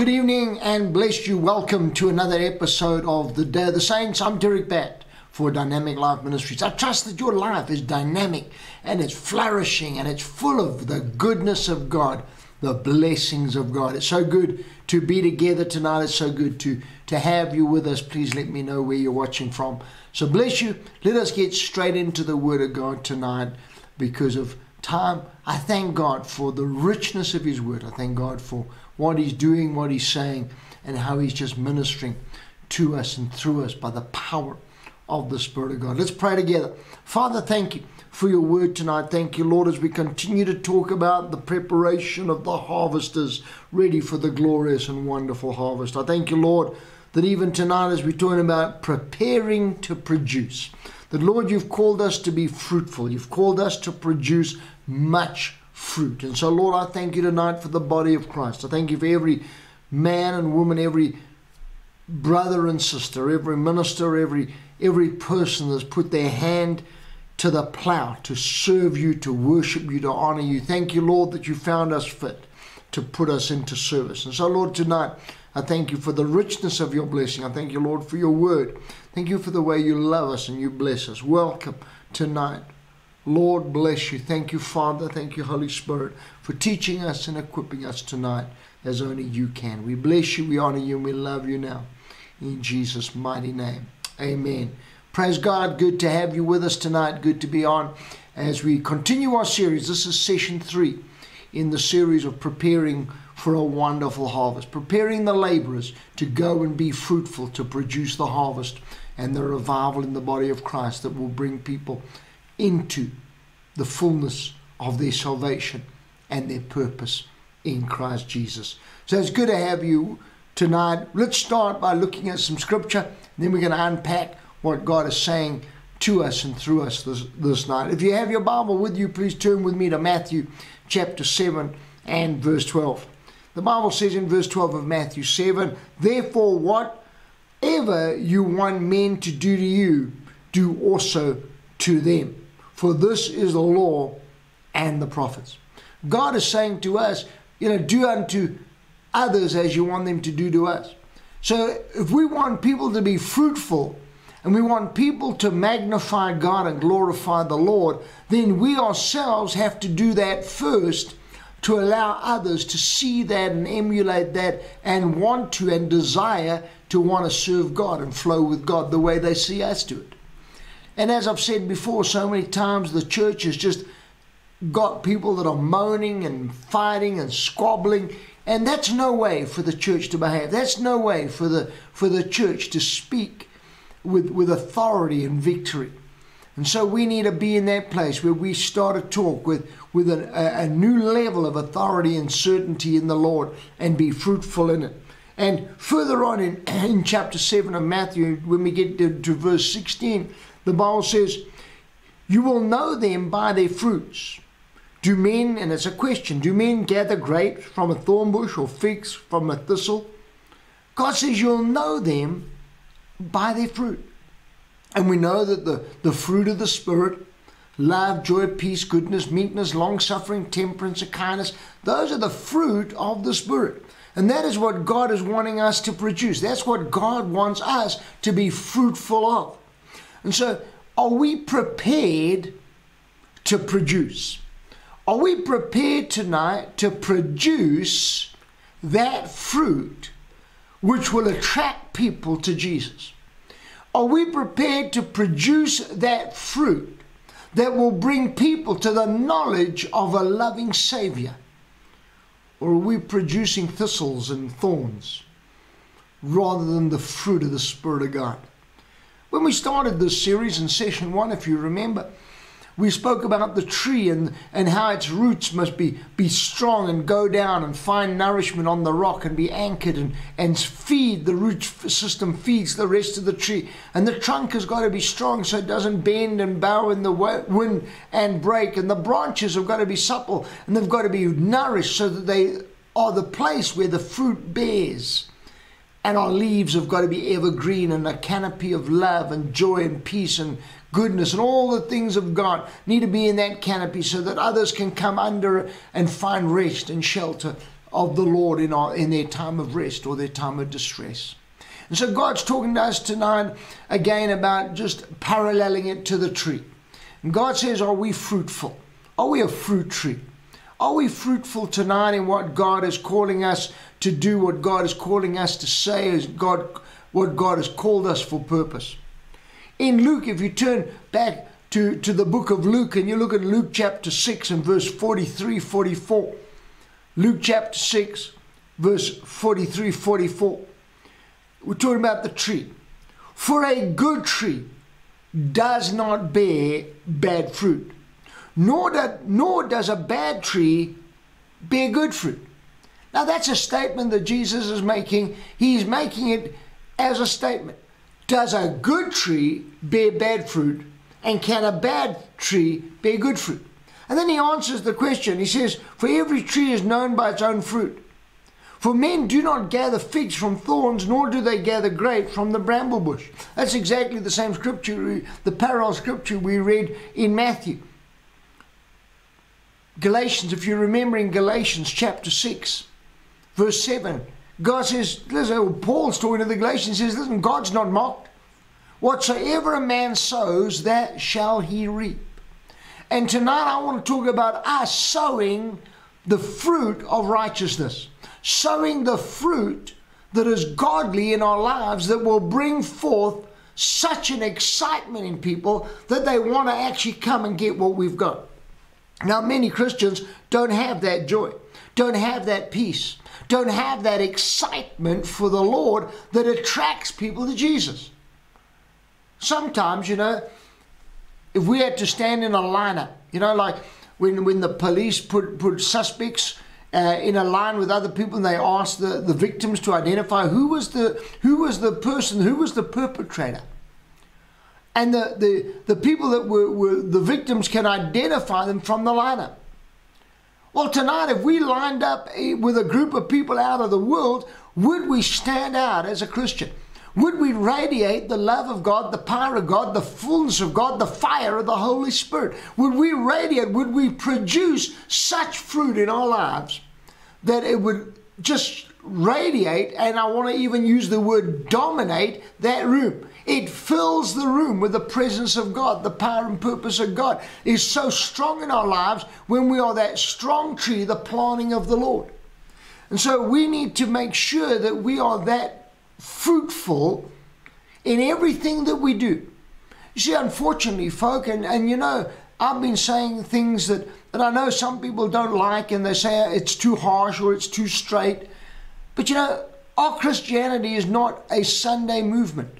Good evening and bless you. Welcome to another episode of the Day of the Saints. I'm Derek Batt for Dynamic Life Ministries. I trust that your life is dynamic and it's flourishing and it's full of the goodness of God, the blessings of God. It's so good to be together tonight. It's so good to, to have you with us. Please let me know where you're watching from. So bless you. Let us get straight into the Word of God tonight because of time. I thank God for the richness of His Word. I thank God for what He's doing, what He's saying, and how He's just ministering to us and through us by the power of the Spirit of God. Let's pray together. Father, thank you for your word tonight. Thank you, Lord, as we continue to talk about the preparation of the harvesters ready for the glorious and wonderful harvest. I thank you, Lord, that even tonight, as we're talking about preparing to produce, that, Lord, you've called us to be fruitful. You've called us to produce much fruit. And so, Lord, I thank you tonight for the body of Christ. I thank you for every man and woman, every brother and sister, every minister, every every person that's put their hand to the plow to serve you, to worship you, to honor you. Thank you, Lord, that you found us fit to put us into service. And so, Lord, tonight I thank you for the richness of your blessing. I thank you, Lord, for your word. Thank you for the way you love us and you bless us. Welcome tonight. Lord, bless you. Thank you, Father. Thank you, Holy Spirit, for teaching us and equipping us tonight as only you can. We bless you, we honor you, we love you now. In Jesus' mighty name. Amen. Praise God. Good to have you with us tonight. Good to be on as we continue our series. This is session three in the series of preparing for a wonderful harvest, preparing the laborers to go and be fruitful to produce the harvest and the revival in the body of Christ that will bring people into the fullness of their salvation and their purpose in Christ Jesus. So it's good to have you tonight. Let's start by looking at some scripture then we're going to unpack what God is saying to us and through us this, this night. If you have your Bible with you, please turn with me to Matthew chapter 7 and verse 12. The Bible says in verse 12 of Matthew 7, Therefore, whatever you want men to do to you, do also to them. For this is the law and the prophets. God is saying to us, you know, do unto others as you want them to do to us. So if we want people to be fruitful and we want people to magnify God and glorify the Lord, then we ourselves have to do that first to allow others to see that and emulate that and want to and desire to want to serve God and flow with God the way they see us do it. And as I've said before so many times, the church has just got people that are moaning and fighting and squabbling and that's no way for the church to behave. That's no way for the, for the church to speak with, with authority and victory. And so we need to be in that place where we start to talk with, with a, a new level of authority and certainty in the Lord and be fruitful in it. And further on in, in chapter 7 of Matthew, when we get to, to verse 16, the Bible says, You will know them by their fruits. Do men, and it's a question, do men gather grapes from a thorn bush or figs from a thistle? God says you'll know them by their fruit. And we know that the, the fruit of the Spirit, love, joy, peace, goodness, meekness, long suffering, temperance, and kindness, those are the fruit of the Spirit. And that is what God is wanting us to produce. That's what God wants us to be fruitful of. And so, are we prepared to produce? Are we prepared tonight to produce that fruit which will attract people to Jesus? Are we prepared to produce that fruit that will bring people to the knowledge of a loving Savior? Or are we producing thistles and thorns rather than the fruit of the Spirit of God? When we started this series in session one, if you remember, we spoke about the tree and, and how its roots must be, be strong and go down and find nourishment on the rock and be anchored and, and feed. The root system feeds the rest of the tree. And the trunk has got to be strong so it doesn't bend and bow in the wind and break. And the branches have got to be supple and they've got to be nourished so that they are the place where the fruit bears. And our leaves have got to be evergreen and a canopy of love and joy and peace and goodness and all the things of God need to be in that canopy so that others can come under and find rest and shelter of the Lord in, our, in their time of rest or their time of distress. And so God's talking to us tonight again about just paralleling it to the tree. And God says, Are we fruitful? Are we a fruit tree? Are we fruitful tonight in what God is calling us to do, what God is calling us to say, is God, what God has called us for purpose? In Luke, if you turn back to, to the book of Luke and you look at Luke chapter 6 and verse 43 44, Luke chapter 6, verse 43 44, we're talking about the tree. For a good tree does not bear bad fruit nor, that, nor does a bad tree bear good fruit. Now, that's a statement that Jesus is making. He's making it as a statement. Does a good tree bear bad fruit? And can a bad tree bear good fruit? And then he answers the question. He says, For every tree is known by its own fruit. For men do not gather figs from thorns, nor do they gather grapes from the bramble bush. That's exactly the same scripture, the parallel scripture we read in Matthew. Galatians, if you remember in Galatians chapter 6, verse 7, God says, listen, Paul's talking to the Galatians, says, listen, God's not mocked. Whatsoever a man sows, that shall he reap. And tonight I want to talk about us sowing the fruit of righteousness, sowing the fruit that is godly in our lives that will bring forth such an excitement in people that they want to actually come and get what we've got. Now, many Christians don't have that joy, don't have that peace, don't have that excitement for the Lord that attracts people to Jesus. Sometimes, you know, if we had to stand in a lineup, you know, like when, when the police put, put suspects uh, in a line with other people and they asked the, the victims to identify who was the who was the person, who was the perpetrator and the, the, the people that were, were the victims can identify them from the lineup. Well, tonight, if we lined up eh, with a group of people out of the world, would we stand out as a Christian? Would we radiate the love of God, the power of God, the fullness of God, the fire of the Holy Spirit? Would we radiate, would we produce such fruit in our lives that it would just radiate, and I want to even use the word dominate that room? It fills the room with the presence of God. The power and purpose of God is so strong in our lives when we are that strong tree, the planting of the Lord. And so we need to make sure that we are that fruitful in everything that we do. You see, unfortunately, folk, and, and you know, I've been saying things that, that I know some people don't like and they say it's too harsh or it's too straight. But you know, our Christianity is not a Sunday movement.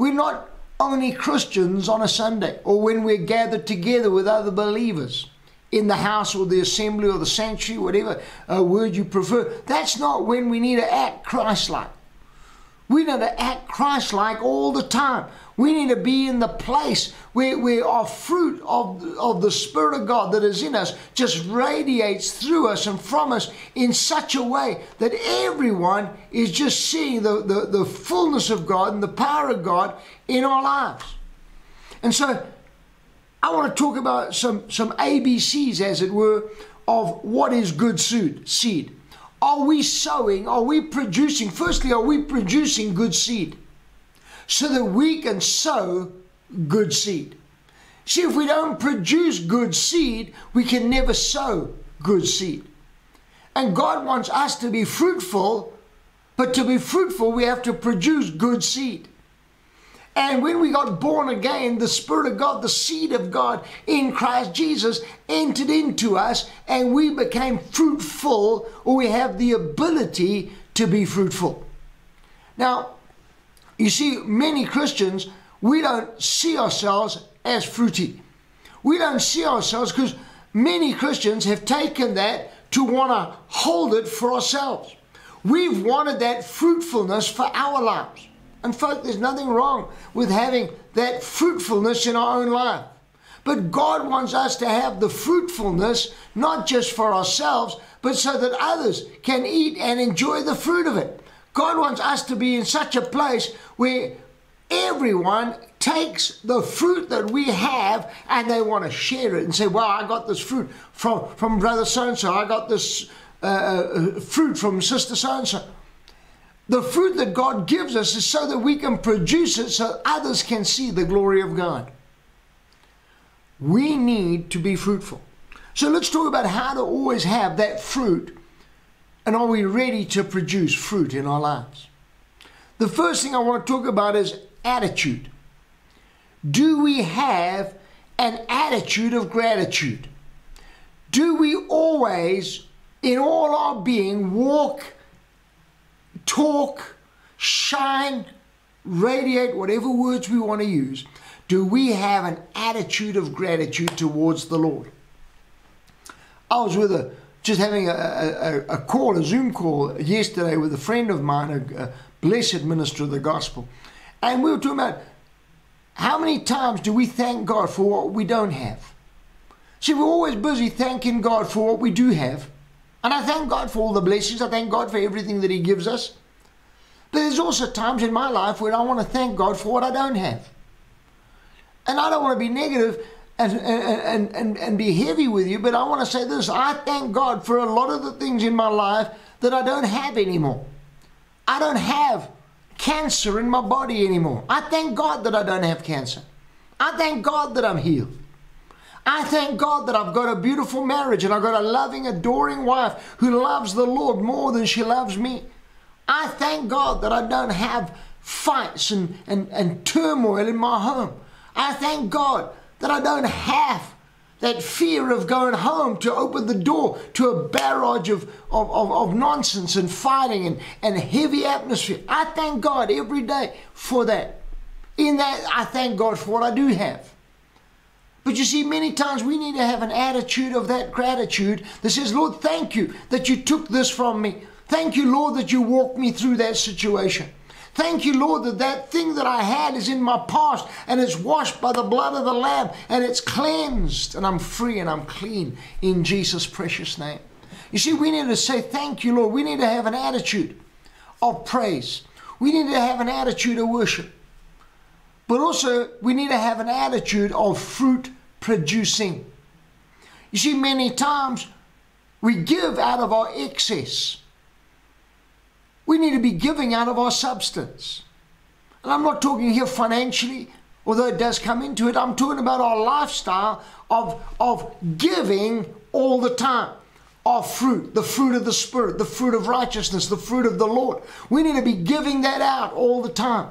We're not only Christians on a Sunday or when we're gathered together with other believers in the house or the assembly or the sanctuary, whatever uh, word you prefer. That's not when we need to act Christ like. We need to act Christ like all the time. We need to be in the place where, where our fruit of, of the Spirit of God that is in us just radiates through us and from us in such a way that everyone is just seeing the, the, the fullness of God and the power of God in our lives. And so I want to talk about some, some ABCs, as it were, of what is good seed. Are we sowing? Are we producing? Firstly, are we producing good seed? So that we can sow good seed. See, if we don't produce good seed, we can never sow good seed. And God wants us to be fruitful, but to be fruitful, we have to produce good seed. And when we got born again, the Spirit of God, the seed of God in Christ Jesus entered into us and we became fruitful or we have the ability to be fruitful. Now, you see, many Christians, we don't see ourselves as fruity. We don't see ourselves because many Christians have taken that to want to hold it for ourselves. We've wanted that fruitfulness for our lives. And folk, there's nothing wrong with having that fruitfulness in our own life. But God wants us to have the fruitfulness not just for ourselves, but so that others can eat and enjoy the fruit of it. God wants us to be in such a place where everyone takes the fruit that we have and they want to share it and say, Well, I got this fruit from, from brother so and so. I got this uh, uh, fruit from Sister So and so. The fruit that God gives us is so that we can produce it so others can see the glory of God. We need to be fruitful. So let's talk about how to always have that fruit and are we ready to produce fruit in our lives? The first thing I want to talk about is attitude. Do we have an attitude of gratitude? Do we always, in all our being, walk, talk, shine, radiate, whatever words we want to use? Do we have an attitude of gratitude towards the Lord? I was with a just having a, a, a call, a Zoom call yesterday with a friend of mine, a, a blessed minister of the gospel, and we were talking about how many times do we thank God for what we don't have? See, we're always busy thanking God for what we do have. And I thank God for all the blessings. I thank God for everything that He gives us. But there's also times in my life where I want to thank God for what I don't have. And I don't want to be negative and, and, and, and be heavy with you, but I want to say this I thank God for a lot of the things in my life that I don't have anymore. I don't have cancer in my body anymore. I thank God that I don't have cancer. I thank God that I'm healed. I thank God that I've got a beautiful marriage and I've got a loving, adoring wife who loves the Lord more than she loves me. I thank God that I don't have fights and, and, and turmoil in my home. I thank God that I don't have that fear of going home to open the door to a barrage of, of, of, of, nonsense and fighting and, and heavy atmosphere. I thank God every day for that. In that, I thank God for what I do have. But you see, many times we need to have an attitude of that gratitude that says, Lord, thank you that you took this from me. Thank you, Lord, that you walked me through that situation. Thank you, Lord, that that thing that I had is in my past and it's washed by the blood of the Lamb and it's cleansed and I'm free and I'm clean in Jesus' precious name. You see, we need to say, Thank you, Lord. We need to have an attitude of praise. We need to have an attitude of worship. But also, we need to have an attitude of fruit producing. You see, many times we give out of our excess. We need to be giving out of our substance. And I'm not talking here financially, although it does come into it. I'm talking about our lifestyle of, of giving all the time. Our fruit, the fruit of the Spirit, the fruit of righteousness, the fruit of the Lord. We need to be giving that out all the time.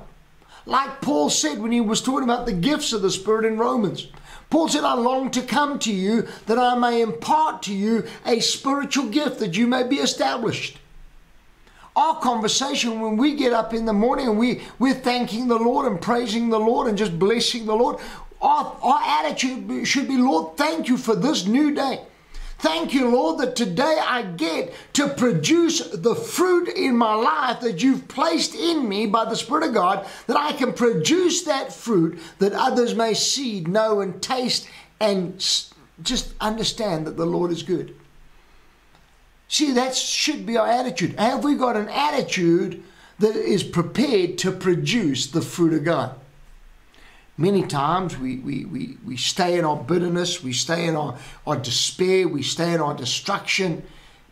Like Paul said when he was talking about the gifts of the Spirit in Romans. Paul said, I long to come to you that I may impart to you a spiritual gift that you may be established our conversation when we get up in the morning and we, we're thanking the Lord and praising the Lord and just blessing the Lord, our, our attitude should be, Lord, thank you for this new day. Thank you, Lord, that today I get to produce the fruit in my life that you've placed in me by the Spirit of God, that I can produce that fruit that others may see, know, and taste and just understand that the Lord is good. See, that should be our attitude. Have we got an attitude that is prepared to produce the fruit of God? Many times we, we, we, we stay in our bitterness, we stay in our, our despair, we stay in our destruction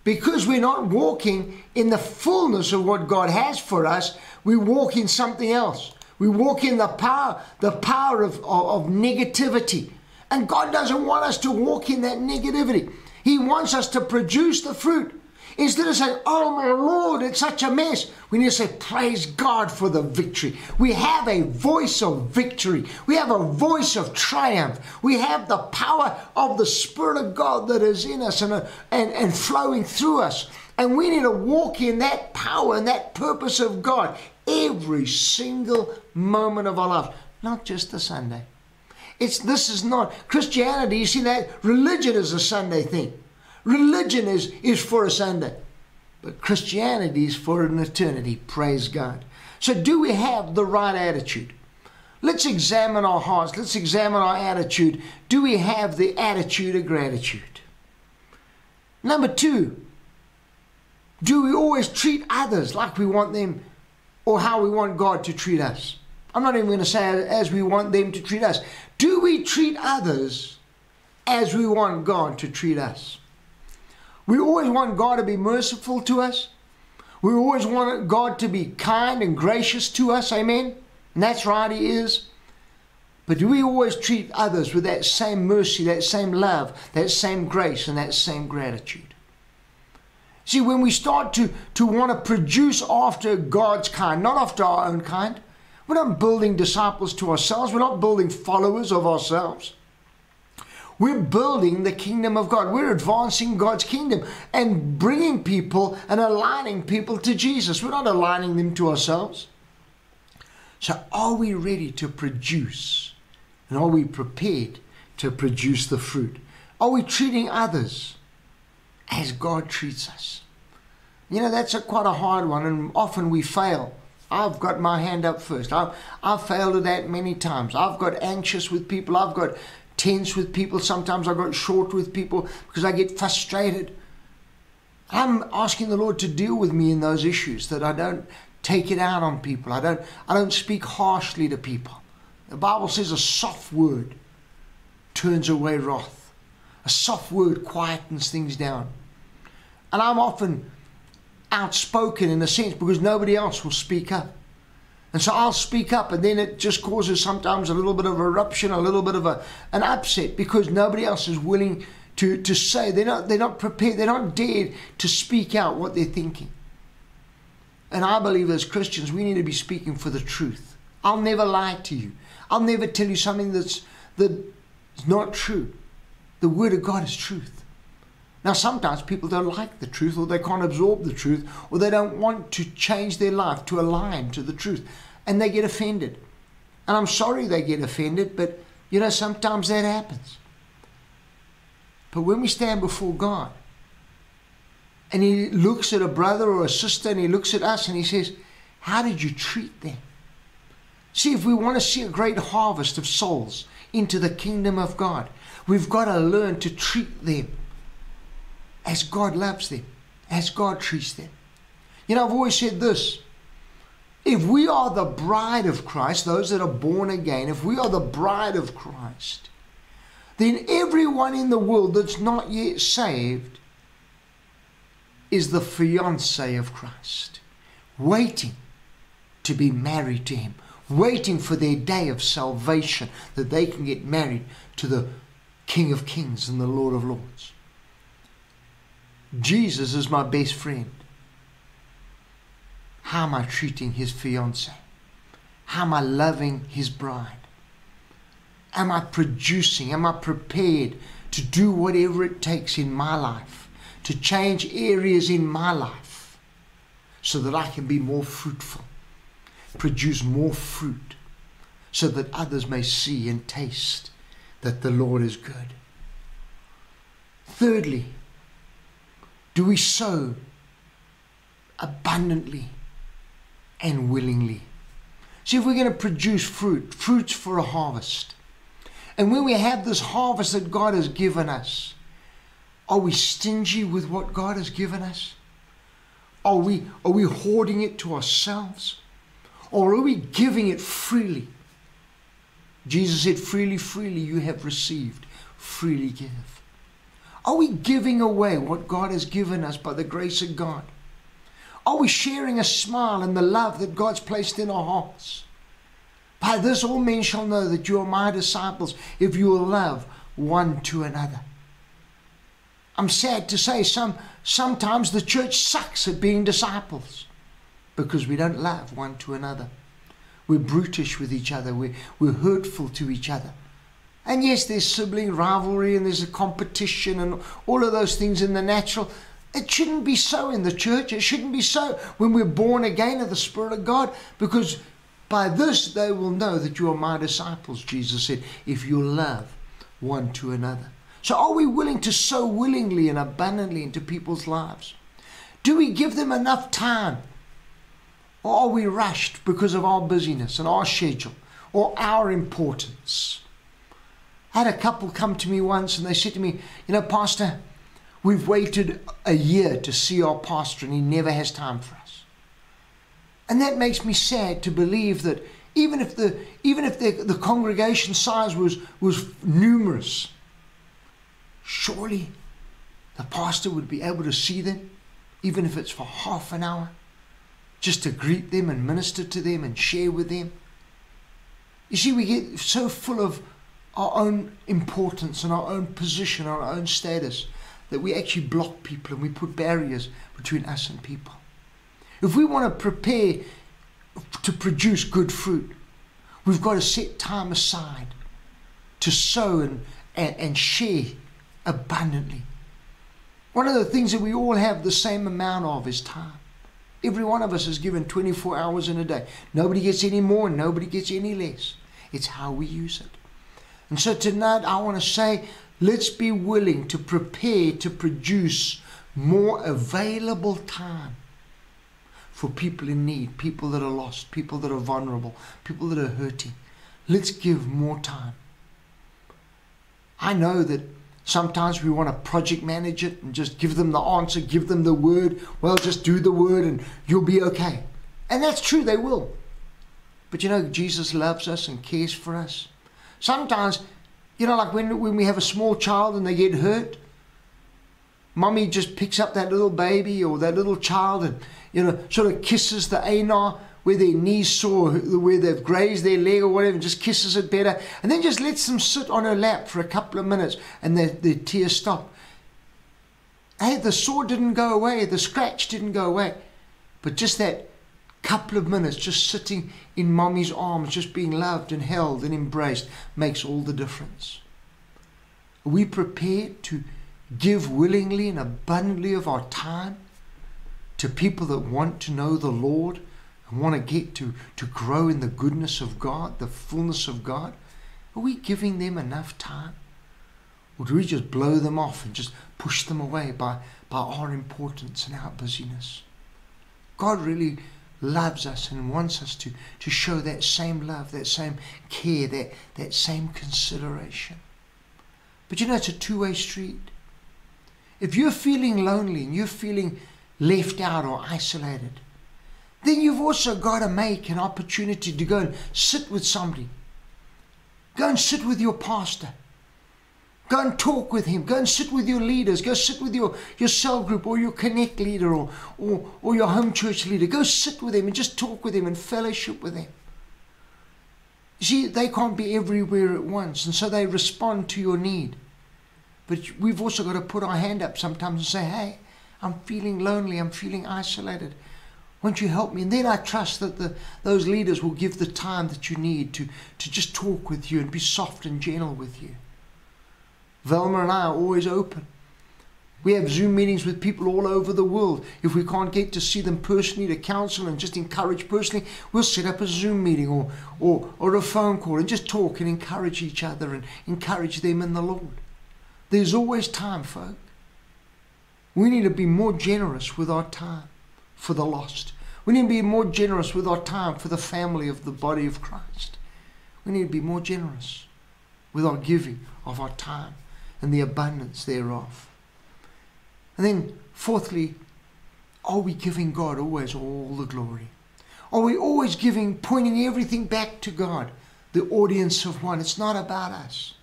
because we're not walking in the fullness of what God has for us. We walk in something else. We walk in the power, the power of, of, of negativity. And God doesn't want us to walk in that negativity. He wants us to produce the fruit. Instead of saying, Oh my Lord, it's such a mess, we need to say, Praise God for the victory. We have a voice of victory. We have a voice of triumph. We have the power of the Spirit of God that is in us and, uh, and, and flowing through us. And we need to walk in that power and that purpose of God every single moment of our life, not just the Sunday. It's this is not Christianity. You see that religion is a Sunday thing. Religion is is for a Sunday, but Christianity is for an eternity. Praise God. So, do we have the right attitude? Let's examine our hearts. Let's examine our attitude. Do we have the attitude of gratitude? Number two, do we always treat others like we want them or how we want God to treat us? I'm not even going to say as we want them to treat us. Do we treat others as we want God to treat us? We always want God to be merciful to us. We always want God to be kind and gracious to us. Amen. And that's right, He is. But do we always treat others with that same mercy, that same love, that same grace, and that same gratitude? See, when we start to, to want to produce after God's kind, not after our own kind, we're not building disciples to ourselves, we're not building followers of ourselves. We're building the kingdom of God. We're advancing God's kingdom and bringing people and aligning people to Jesus. We're not aligning them to ourselves. So, are we ready to produce? And are we prepared to produce the fruit? Are we treating others as God treats us? You know, that's a, quite a hard one, and often we fail. I've got my hand up first. I've, I've failed at that many times. I've got anxious with people. I've got tense with people. Sometimes I've got short with people because I get frustrated. I'm asking the Lord to deal with me in those issues that I don't take it out on people. I don't I don't speak harshly to people. The Bible says a soft word turns away wrath. A soft word quietens things down. And I'm often outspoken in a sense because nobody else will speak up. And so I'll speak up, and then it just causes sometimes a little bit of eruption, a little bit of a, an upset because nobody else is willing to, to say. They're not, they're not prepared, they're not dared to speak out what they're thinking. And I believe as Christians, we need to be speaking for the truth. I'll never lie to you. I'll never tell you something that's, that's not true. The Word of God is truth. Now, sometimes people don't like the truth, or they can't absorb the truth, or they don't want to change their life to align to the truth, and they get offended. And I'm sorry they get offended, but you know, sometimes that happens. But when we stand before God, and He looks at a brother or a sister, and He looks at us, and He says, How did you treat them? See, if we want to see a great harvest of souls into the kingdom of God, we've got to learn to treat them as God loves them, as God treats them. You know, I've always said this if we are the bride of Christ, those that are born again, if we are the bride of Christ, then everyone in the world that's not yet saved is the fiance of Christ, waiting to be married to Him, waiting for their day of salvation that they can get married to the King of Kings and the Lord of Lords. Jesus is my best friend. How am I treating his fiance? How am I loving his bride? Am I producing? Am I prepared to do whatever it takes in my life to change areas in my life so that I can be more fruitful, produce more fruit, so that others may see and taste that the Lord is good? Thirdly, do we sow abundantly and willingly? See, if we're going to produce fruit, fruits for a harvest, and when we have this harvest that God has given us, are we stingy with what God has given us? Are we, are we hoarding it to ourselves? Or are we giving it freely? Jesus said, freely, freely you have received, freely give. Are we giving away what God has given us by the grace of God? Are we sharing a smile and the love that God's placed in our hearts? By this all men shall know that you are my disciples if you will love one to another. I'm sad to say some sometimes the church sucks at being disciples because we don't love one to another. We're brutish with each other, we're, we're hurtful to each other. And yes, there's sibling rivalry and there's a competition and all of those things in the natural. It shouldn't be so in the church. It shouldn't be so when we're born again of the Spirit of God because by this they will know that you are my disciples, Jesus said, if you love one to another. So are we willing to sow willingly and abundantly into people's lives? Do we give them enough time? Or are we rushed because of our busyness and our schedule or our importance? Had a couple come to me once and they said to me, You know, Pastor, we've waited a year to see our pastor and he never has time for us. And that makes me sad to believe that even if the even if the, the congregation size was was numerous, surely the pastor would be able to see them, even if it's for half an hour, just to greet them and minister to them and share with them. You see, we get so full of our own importance and our own position, our own status, that we actually block people and we put barriers between us and people. If we want to prepare to produce good fruit, we've got to set time aside to sow and, and, and share abundantly. One of the things that we all have the same amount of is time. Every one of us is given 24 hours in a day. Nobody gets any more, nobody gets any less. It's how we use it. And so tonight I want to say, let's be willing to prepare to produce more available time for people in need, people that are lost, people that are vulnerable, people that are hurting. Let's give more time. I know that sometimes we want to project manage it and just give them the answer, give them the word. Well, just do the word and you'll be okay. And that's true, they will. But you know, Jesus loves us and cares for us. Sometimes, you know, like when, when we have a small child and they get hurt, mommy just picks up that little baby or that little child and, you know, sort of kisses the anar where their knees sore, where they've grazed their leg or whatever, and just kisses it better, and then just lets them sit on her lap for a couple of minutes and their, their tears stop. Hey, the sore didn't go away, the scratch didn't go away, but just that couple of minutes just sitting in mommy's arms, just being loved and held and embraced makes all the difference. Are we prepared to give willingly and abundantly of our time to people that want to know the Lord and want to get to, to grow in the goodness of God, the fullness of God? Are we giving them enough time? Or do we just blow them off and just push them away by, by our importance and our busyness? God really loves us and wants us to, to show that same love, that same care, that, that same consideration. But you know, it's a two way street. If you're feeling lonely and you're feeling left out or isolated, then you've also got to make an opportunity to go and sit with somebody. Go and sit with your pastor. Go and talk with him. Go and sit with your leaders. Go sit with your, your cell group or your connect leader or, or, or your home church leader. Go sit with him and just talk with him and fellowship with him. You see, they can't be everywhere at once, and so they respond to your need. But we've also got to put our hand up sometimes and say, hey, I'm feeling lonely. I'm feeling isolated. Won't you help me? And then I trust that the, those leaders will give the time that you need to, to just talk with you and be soft and gentle with you. Velma and I are always open. We have Zoom meetings with people all over the world. If we can't get to see them personally to counsel and just encourage personally, we'll set up a Zoom meeting or, or, or a phone call and just talk and encourage each other and encourage them in the Lord. There's always time, folk. We need to be more generous with our time for the lost. We need to be more generous with our time for the family of the body of Christ. We need to be more generous with our giving of our time and the abundance thereof. And then, fourthly, are we giving God always all the glory? Are we always giving, pointing everything back to God, the audience of one? It's not about us.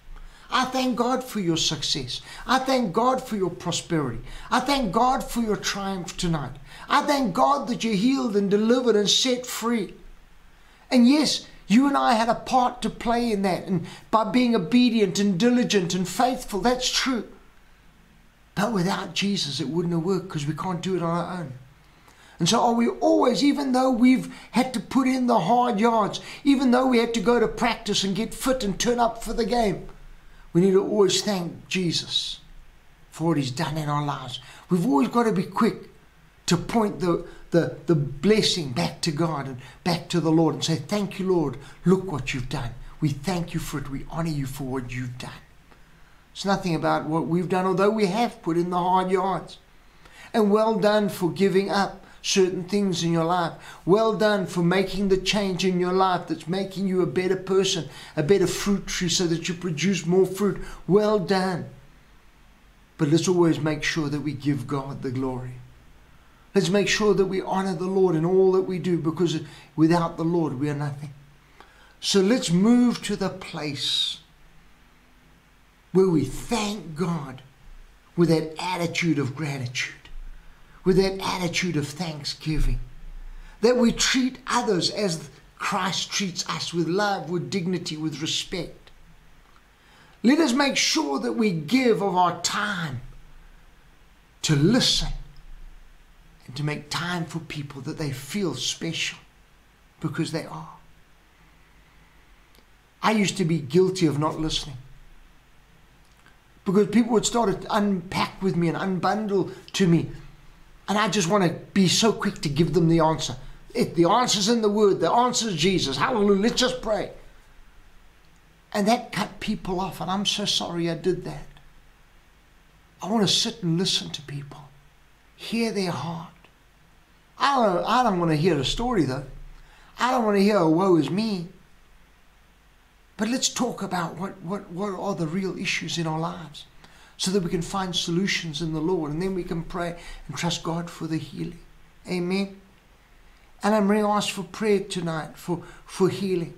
I thank God for your success. I thank God for your prosperity. I thank God for your triumph tonight. I thank God that you're healed and delivered and set free. And yes, you and I had a part to play in that, and by being obedient and diligent and faithful, that's true. But without Jesus, it wouldn't have worked because we can't do it on our own. And so, are we always, even though we've had to put in the hard yards, even though we had to go to practice and get fit and turn up for the game, we need to always thank Jesus for what He's done in our lives. We've always got to be quick to point the, the, the blessing back to God and back to the Lord and say, Thank you, Lord. Look what you've done. We thank you for it. We honor you for what you've done. It's nothing about what we've done, although we have put in the hard yards. And well done for giving up certain things in your life. Well done for making the change in your life that's making you a better person, a better fruit tree so that you produce more fruit. Well done. But let's always make sure that we give God the glory. Let's make sure that we honor the Lord in all that we do because without the Lord we are nothing. So let's move to the place where we thank God with that attitude of gratitude, with that attitude of thanksgiving, that we treat others as Christ treats us with love, with dignity, with respect. Let us make sure that we give of our time to listen and to make time for people that they feel special because they are. I used to be guilty of not listening because people would start to unpack with me and unbundle to me. And I just want to be so quick to give them the answer. It, the answer's in the Word, the answer's Jesus. Hallelujah. Let's just pray. And that cut people off, and I'm so sorry I did that. I want to sit and listen to people, hear their heart. I don't, I don't want to hear a story though. I don't want to hear, oh, woe is me. But let's talk about what, what, what are the real issues in our lives so that we can find solutions in the Lord and then we can pray and trust God for the healing. Amen. And I'm really asked for prayer tonight for, for healing.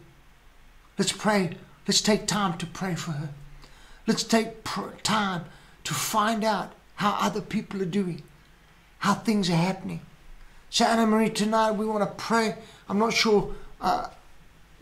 Let's pray. Let's take time to pray for her. Let's take pr- time to find out how other people are doing, how things are happening. So, Anna Marie, tonight we want to pray. I'm not sure uh,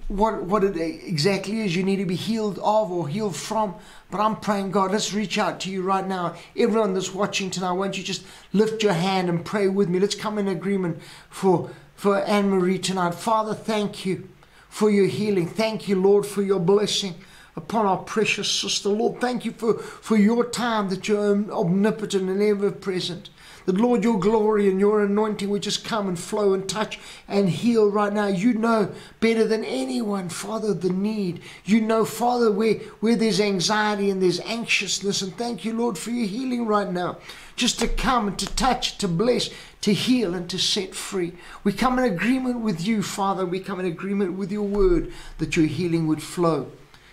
what what it exactly is you need to be healed of or healed from. But I'm praying, God, let's reach out to you right now. Everyone that's watching tonight, won't you just lift your hand and pray with me? Let's come in agreement for for Anne Marie tonight. Father, thank you for your healing. Thank you, Lord, for your blessing upon our precious sister. Lord, thank you for, for your time that you're omnipotent and ever present. That, Lord, your glory and your anointing would just come and flow and touch and heal right now. You know better than anyone, Father, the need. You know, Father, where, where there's anxiety and there's anxiousness. And thank you, Lord, for your healing right now. Just to come and to touch, to bless, to heal, and to set free. We come in agreement with you, Father. We come in agreement with your word that your healing would flow.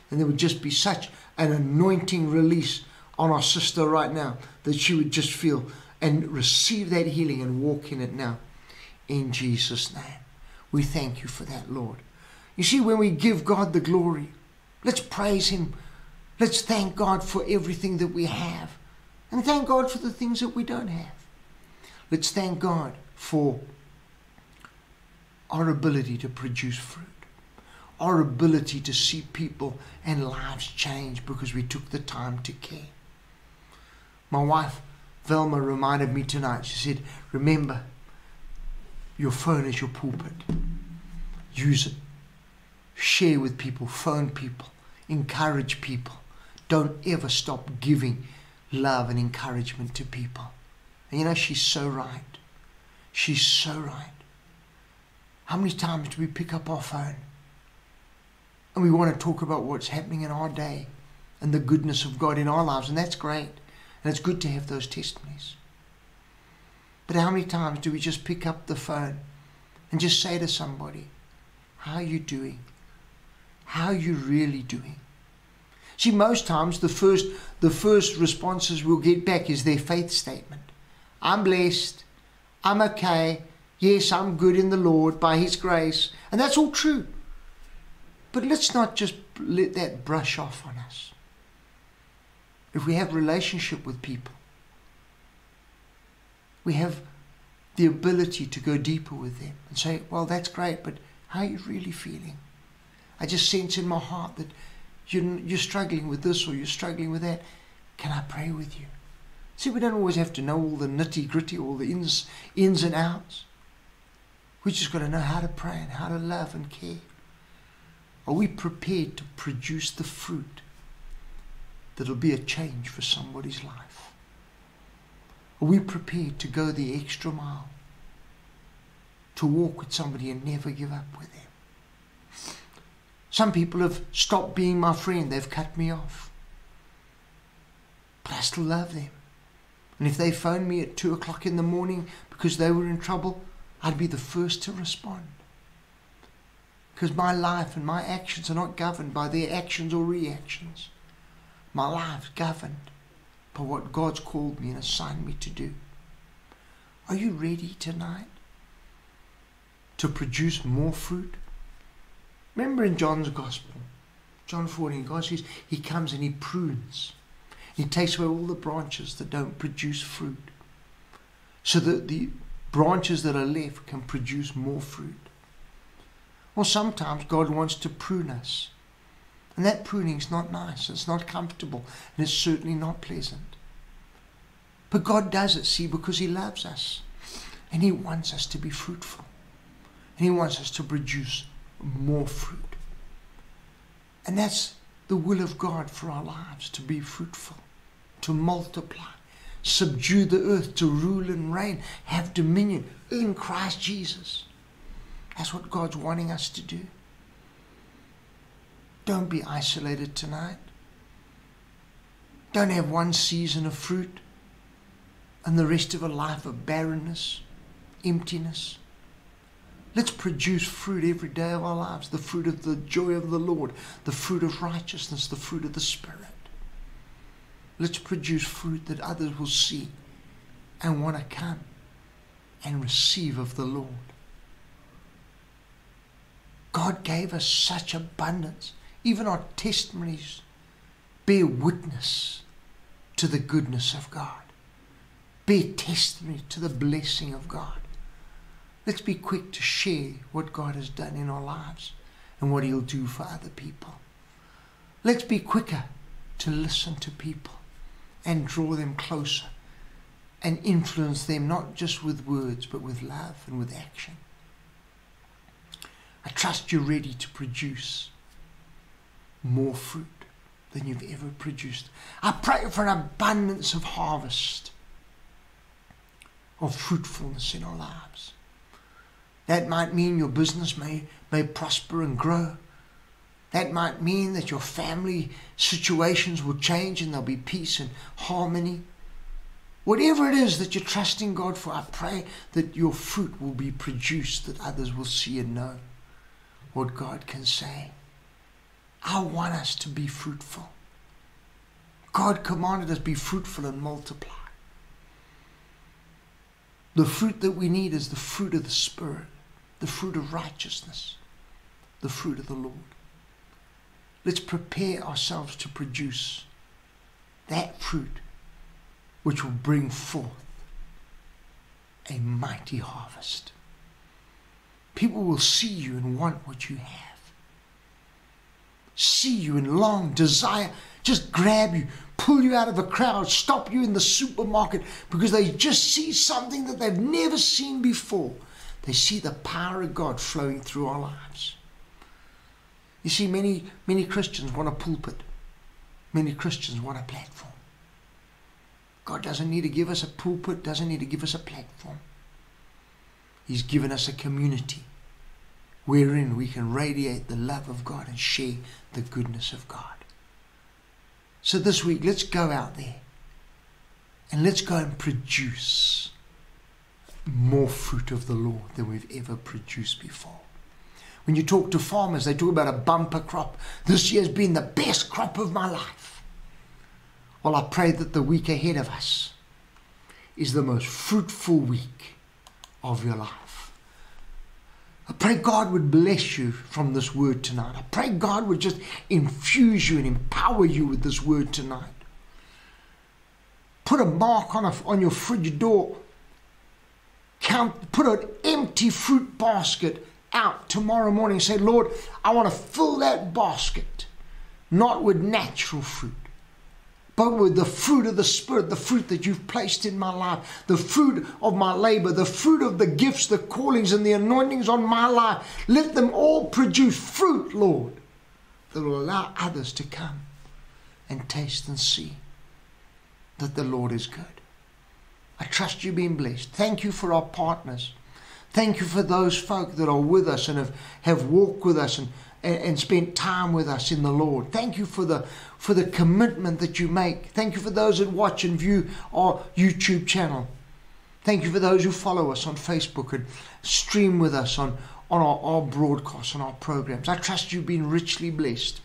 And there would just be such an anointing release on our sister right now that she would just feel and receive that healing and walk in it now. In Jesus' name. We thank you for that, Lord. You see, when we give God the glory, let's praise Him. Let's thank God for everything that we have. And thank God for the things that we don't have. Let's thank God for our ability to produce fruit, our ability to see people and lives change because we took the time to care. My wife Velma reminded me tonight. She said, Remember, your phone is your pulpit. Use it. Share with people, phone people, encourage people. Don't ever stop giving love and encouragement to people. And you know, she's so right. She's so right. How many times do we pick up our phone and we want to talk about what's happening in our day and the goodness of God in our lives? And that's great. And it's good to have those testimonies. But how many times do we just pick up the phone and just say to somebody, How are you doing? How are you really doing? See, most times the first the first responses we'll get back is their faith statement. I'm blessed. I'm okay. Yes, I'm good in the Lord by His grace. And that's all true. But let's not just let that brush off on us if we have relationship with people, we have the ability to go deeper with them and say, well, that's great, but how are you really feeling? I just sense in my heart that you're, you're struggling with this or you're struggling with that. Can I pray with you? See, we don't always have to know all the nitty gritty, all the ins, ins and outs. We just got to know how to pray and how to love and care. Are we prepared to produce the fruit that'll be a change for somebody's life? Are we prepared to go the extra mile? To walk with somebody and never give up with them? Some people have stopped being my friend, they've cut me off. But I still love them. And if they phoned me at two o'clock in the morning because they were in trouble, I'd be the first to respond. Because my life and my actions are not governed by their actions or reactions my life governed by what God's called me and assigned me to do. Are you ready tonight to produce more fruit? Remember in John's Gospel, John 14, God says He comes and He prunes. He takes away all the branches that don't produce fruit so that the branches that are left can produce more fruit. Or sometimes God wants to prune us. And that pruning is not nice, it's not comfortable, and it's certainly not pleasant. But God does it, see, because He loves us. And He wants us to be fruitful. And He wants us to produce more fruit. And that's the will of God for our lives to be fruitful, to multiply, subdue the earth, to rule and reign, have dominion in Christ Jesus. That's what God's wanting us to do. Don't be isolated tonight. Don't have one season of fruit and the rest of a life of barrenness, emptiness. Let's produce fruit every day of our lives the fruit of the joy of the Lord, the fruit of righteousness, the fruit of the Spirit. Let's produce fruit that others will see and want to come and receive of the Lord. God gave us such abundance. Even our testimonies bear witness to the goodness of God, bear testimony to the blessing of God. Let's be quick to share what God has done in our lives and what He'll do for other people. Let's be quicker to listen to people and draw them closer and influence them not just with words but with love and with action. I trust you're ready to produce more fruit than you've ever produced. I pray for an abundance of harvest, of fruitfulness in our lives. That might mean your business may, may prosper and grow. That might mean that your family situations will change and there'll be peace and harmony. Whatever it is that you're trusting God for, I pray that your fruit will be produced, that others will see and know what God can say. I want us to be fruitful. God commanded us to be fruitful and multiply. The fruit that we need is the fruit of the Spirit, the fruit of righteousness, the fruit of the Lord. Let's prepare ourselves to produce that fruit which will bring forth a mighty harvest. People will see you and want what you have. See you and long, desire, just grab you, pull you out of a crowd, stop you in the supermarket because they just see something that they've never seen before. They see the power of God flowing through our lives. You see, many, many Christians want a pulpit. Many Christians want a platform. God doesn't need to give us a pulpit, doesn't need to give us a platform. He's given us a community wherein we can radiate the love of God and share the goodness of God. So this week, let's go out there and let's go and produce more fruit of the Lord than we've ever produced before. When you talk to farmers, they talk about a bumper crop. This year's been the best crop of my life. Well, I pray that the week ahead of us is the most fruitful week of your life. I pray God would bless you from this word tonight. I pray God would just infuse you and empower you with this word tonight. Put a mark on, a, on your fridge door. Count, put an empty fruit basket out tomorrow morning say, Lord, I want to fill that basket, not with natural fruit, but with the fruit of the Spirit, the fruit that you've placed in my life, the fruit of my labor, the fruit of the gifts, the callings, and the anointings on my life. Let them all produce fruit, Lord, that will allow others to come and taste and see that the Lord is good. I trust you've been blessed. Thank you for our partners. Thank you for those folk that are with us and have, have walked with us and, and, and spent time with us in the Lord. Thank you for the for the commitment that you make. Thank you for those that watch and view our YouTube channel. Thank you for those who follow us on Facebook and stream with us on, on our, our broadcasts, on our programs. I trust you've been richly blessed,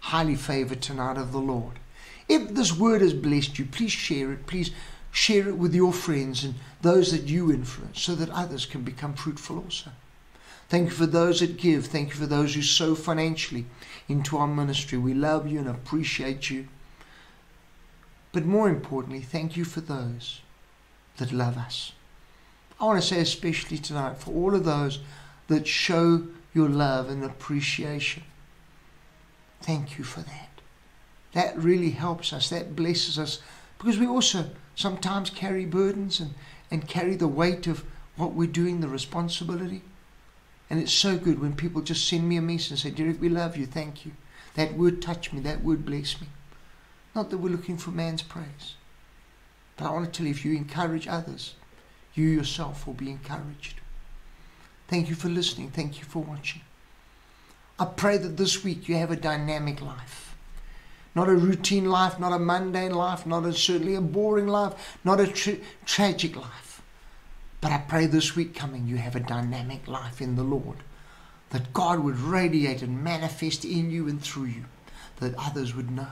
highly favored tonight of the Lord. If this word has blessed you, please share it. Please share it with your friends and those that you influence so that others can become fruitful also. Thank you for those that give. Thank you for those who sow financially into our ministry. We love you and appreciate you. But more importantly, thank you for those that love us. I want to say especially tonight for all of those that show your love and appreciation. Thank you for that. That really helps us. That blesses us because we also sometimes carry burdens and, and carry the weight of what we're doing, the responsibility. And it's so good when people just send me a message and say, Derek, we love you, thank you. That word touched me, that word blessed me. Not that we're looking for man's praise. But I want to tell you, if you encourage others, you yourself will be encouraged. Thank you for listening. Thank you for watching. I pray that this week you have a dynamic life. Not a routine life, not a mundane life, not a, certainly a boring life, not a tra- tragic life. But I pray this week coming you have a dynamic life in the Lord. That God would radiate and manifest in you and through you. That others would know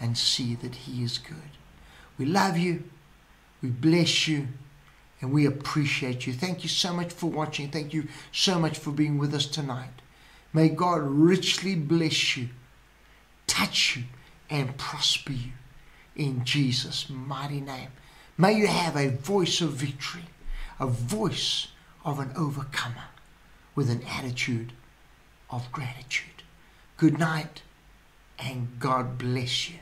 and see that He is good. We love you. We bless you. And we appreciate you. Thank you so much for watching. Thank you so much for being with us tonight. May God richly bless you, touch you, and prosper you in Jesus' mighty name. May you have a voice of victory, a voice of an overcomer with an attitude of gratitude. Good night, and God bless you.